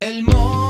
El mo